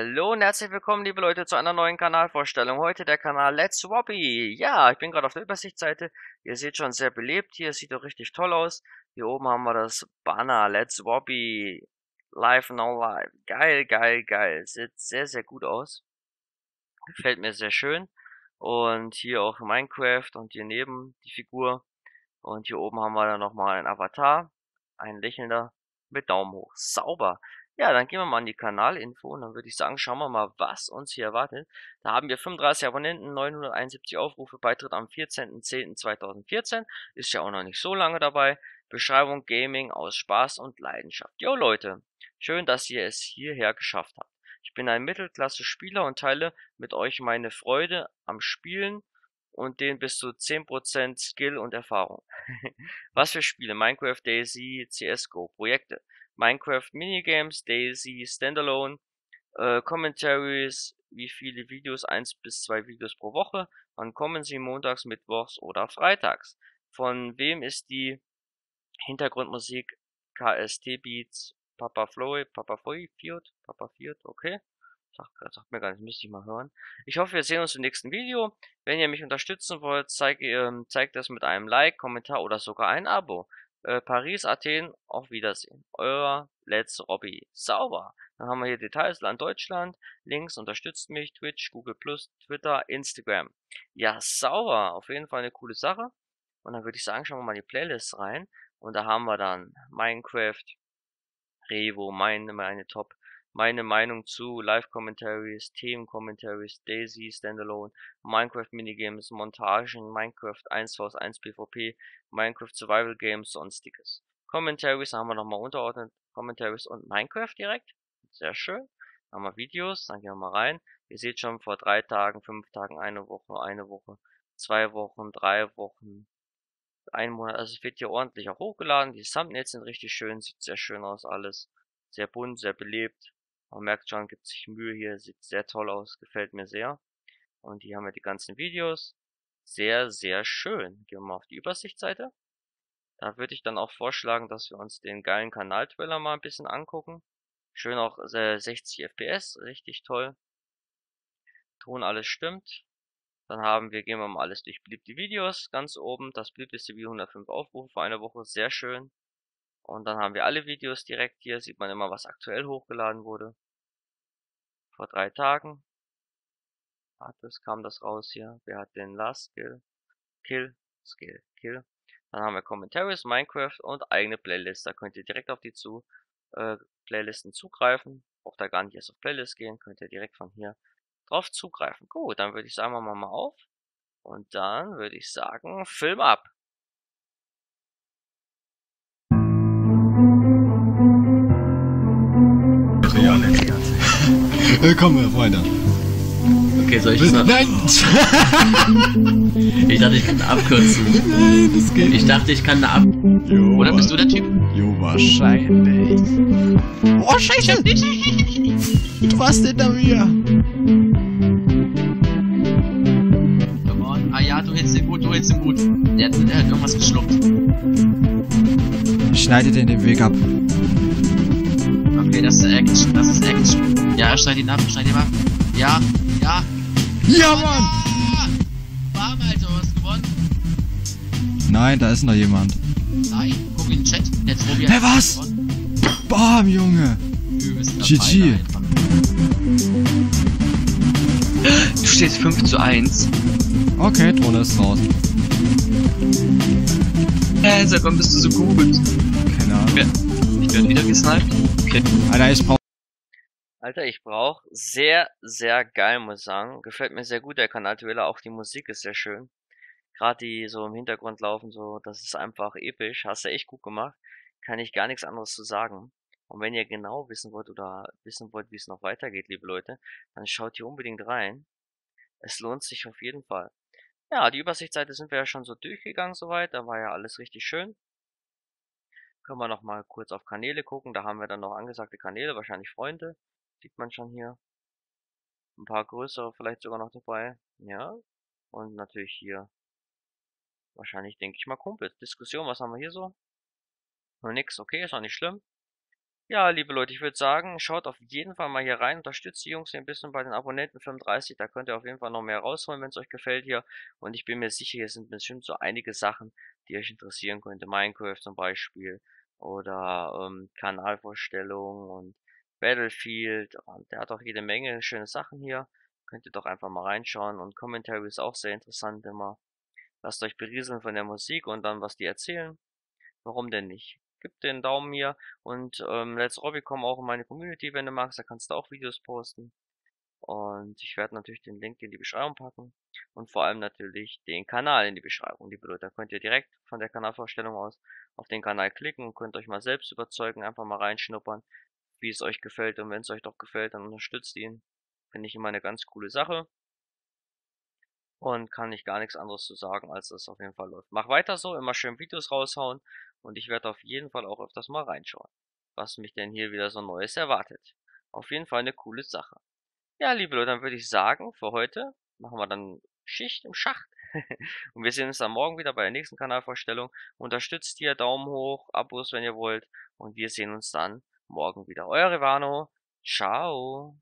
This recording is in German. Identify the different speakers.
Speaker 1: Hallo und herzlich willkommen, liebe Leute, zu einer neuen Kanalvorstellung. Heute der Kanal Let's Wobby. Ja, ich bin gerade auf der Übersichtsseite. Ihr seht schon sehr belebt hier. Sieht doch richtig toll aus. Hier oben haben wir das Banner Let's Wobby. Live No Live. Geil, geil, geil. Sieht sehr, sehr gut aus. Gefällt mir sehr schön. Und hier auch Minecraft und hier neben die Figur. Und hier oben haben wir dann nochmal ein Avatar. Ein lächelnder mit Daumen hoch. Sauber. Ja, dann gehen wir mal an die Kanalinfo und dann würde ich sagen, schauen wir mal, was uns hier erwartet. Da haben wir 35 Abonnenten, 971 Aufrufe, Beitritt am 14.10.2014, ist ja auch noch nicht so lange dabei. Beschreibung Gaming aus Spaß und Leidenschaft. Jo Leute, schön, dass ihr es hierher geschafft habt. Ich bin ein Mittelklasse-Spieler und teile mit euch meine Freude am Spielen und den bis zu 10% Skill und Erfahrung. was für Spiele? Minecraft, Daisy, CSGO, Projekte. Minecraft Minigames, Daisy, Standalone, äh, Commentaries, wie viele Videos, eins bis zwei Videos pro Woche, wann kommen sie montags, mittwochs oder freitags. Von wem ist die Hintergrundmusik KST Beats, Papa Floyd, Papa Floyd, Papa Fiat, okay. Sagt, sagt mir gar nicht, müsste ich mal hören. Ich hoffe, wir sehen uns im nächsten Video. Wenn ihr mich unterstützen wollt, zeigt, ähm, zeigt das mit einem Like, Kommentar oder sogar ein Abo. Äh, Paris, Athen, auf Wiedersehen. Euer Let's Robby. Sauber. Dann haben wir hier Details, Land Deutschland, Links, unterstützt mich, Twitch, Google Twitter, Instagram. Ja, sauber. Auf jeden Fall eine coole Sache. Und dann würde ich sagen, schauen wir mal in die Playlist rein. Und da haben wir dann Minecraft, Revo, meine, meine Top meine Meinung zu Live-Commentaries, Themen-Commentaries, Daisy, Standalone, Minecraft Minigames, Montagen, Minecraft 1 vs 1 PvP, Minecraft Survival Games, sonstiges. Commentaries haben wir nochmal unterordnet, Commentaries und Minecraft direkt. Sehr schön. Dann haben wir Videos, dann gehen wir mal rein. Ihr seht schon vor drei Tagen, fünf Tagen, eine Woche, eine Woche, zwei Wochen, drei Wochen, ein Monat. Also es wird hier ordentlich auch hochgeladen. Die Thumbnails sind richtig schön, sieht sehr schön aus alles. Sehr bunt, sehr belebt. Man merkt schon, gibt sich Mühe hier, sieht sehr toll aus, gefällt mir sehr. Und hier haben wir die ganzen Videos. Sehr, sehr schön. Gehen wir mal auf die Übersichtsseite. Da würde ich dann auch vorschlagen, dass wir uns den geilen Kanal-Trailer mal ein bisschen angucken. Schön auch 60 FPS, richtig toll. Ton alles stimmt. Dann haben wir, gehen wir mal alles durch beliebte Videos, ganz oben, das beliebteste Video 105 Aufrufe vor einer Woche, sehr schön. Und dann haben wir alle Videos direkt hier, sieht man immer, was aktuell hochgeladen wurde. Vor drei Tagen hat es, kam das raus hier. Wer hat den Last Skill? Kill, Skill, Kill. Dann haben wir Commentaries, Minecraft und eigene Playlist. Da könnt ihr direkt auf die zu, äh, Playlisten zugreifen. Braucht da gar nicht erst auf Playlist gehen, könnt ihr direkt von hier drauf zugreifen. Gut, dann würde ich sagen, machen wir mal auf. Und dann würde ich sagen, Film ab.
Speaker 2: Willkommen, Freunde.
Speaker 3: Okay, soll ich das
Speaker 2: Nein!
Speaker 3: Ich dachte, ich kann abkürzen.
Speaker 2: Nein, das geht
Speaker 3: Ich dachte, ich kann eine ab...
Speaker 2: Jo,
Speaker 3: Oder bist du der Typ?
Speaker 2: Jo, wahrscheinlich. Oh, scheiße! Du warst hinter mir.
Speaker 3: Come on. Ah ja, du hältst den gut, du hältst den gut. Der hat, der hat irgendwas geschluckt.
Speaker 2: Schneide dir den Weg ab.
Speaker 3: Okay, das ist Action, das ist Action. Ja, schneid ihn ab, schneid ihn ab. Ja, ja.
Speaker 2: Ja, Mann!
Speaker 3: Ah! Bam, Alter, hast gewonnen.
Speaker 2: Nein, da ist noch jemand.
Speaker 3: Nein, guck in den Chat. Jetzt Robi
Speaker 2: Hey, was?
Speaker 3: gewonnen.
Speaker 2: Bam, Junge. GG.
Speaker 4: Du stehst 5 zu 1.
Speaker 2: Okay, Drohne ist raus.
Speaker 4: Äh, seit wann bist du so gut?
Speaker 2: Keine Ahnung.
Speaker 4: Ich werde wieder gesniped. Okay.
Speaker 2: Alter, ich brauch...
Speaker 1: Alter, ich brauch sehr, sehr geil, muss ich sagen. Gefällt mir sehr gut, der Kanal-Trailer. Auch die Musik ist sehr schön. Gerade die so im Hintergrund laufen, so, das ist einfach episch. Hast du echt gut gemacht. Kann ich gar nichts anderes zu sagen. Und wenn ihr genau wissen wollt oder wissen wollt, wie es noch weitergeht, liebe Leute, dann schaut hier unbedingt rein. Es lohnt sich auf jeden Fall. Ja, die Übersichtsseite sind wir ja schon so durchgegangen soweit. Da war ja alles richtig schön. Können wir noch mal kurz auf Kanäle gucken. Da haben wir dann noch angesagte Kanäle, wahrscheinlich Freunde. Sieht man schon hier. Ein paar größere vielleicht sogar noch dabei. Ja. Und natürlich hier. Wahrscheinlich denke ich mal Kumpels. Diskussion, was haben wir hier so? Nur nix, okay, ist auch nicht schlimm. Ja, liebe Leute, ich würde sagen, schaut auf jeden Fall mal hier rein, unterstützt die Jungs ein bisschen bei den Abonnenten 35, da könnt ihr auf jeden Fall noch mehr rausholen, wenn es euch gefällt hier. Und ich bin mir sicher, hier sind bestimmt so einige Sachen, die euch interessieren könnte. Minecraft zum Beispiel oder ähm, Kanalvorstellungen und Battlefield. Und der hat auch jede Menge schöne Sachen hier. Könnt ihr doch einfach mal reinschauen. Und Commentary ist auch sehr interessant immer. Lasst euch berieseln von der Musik und dann, was die erzählen. Warum denn nicht? Gib den Daumen hier und ähm, Let's Robby komm auch in meine Community, wenn du magst, da kannst du auch Videos posten. Und ich werde natürlich den Link in die Beschreibung packen und vor allem natürlich den Kanal in die Beschreibung, liebe Leute. Da könnt ihr direkt von der Kanalvorstellung aus auf den Kanal klicken und könnt euch mal selbst überzeugen, einfach mal reinschnuppern, wie es euch gefällt. Und wenn es euch doch gefällt, dann unterstützt ihn. Finde ich immer eine ganz coole Sache. Und kann ich gar nichts anderes zu sagen, als dass es auf jeden Fall läuft. Mach weiter so, immer schön Videos raushauen und ich werde auf jeden Fall auch öfters mal reinschauen, was mich denn hier wieder so Neues erwartet. Auf jeden Fall eine coole Sache. Ja, liebe Leute, dann würde ich sagen, für heute machen wir dann Schicht im Schacht. und wir sehen uns dann morgen wieder bei der nächsten Kanalvorstellung. Unterstützt hier, Daumen hoch, Abos, wenn ihr wollt. Und wir sehen uns dann morgen wieder. Euer Rivano. Ciao.